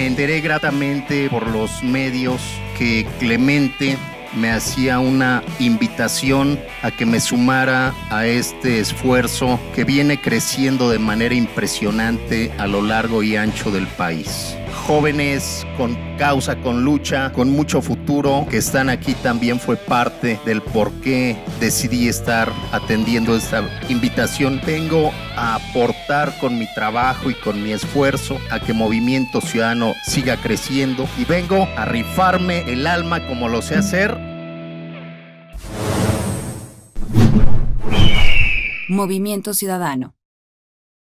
Me enteré gratamente por los medios que Clemente me hacía una invitación a que me sumara a este esfuerzo que viene creciendo de manera impresionante a lo largo y ancho del país. Jóvenes con causa, con lucha, con mucho futuro, que están aquí también fue parte del por qué decidí estar atendiendo esta invitación. Vengo a aportar con mi trabajo y con mi esfuerzo a que Movimiento Ciudadano siga creciendo y vengo a rifarme el alma como lo sé hacer Movimiento Ciudadano.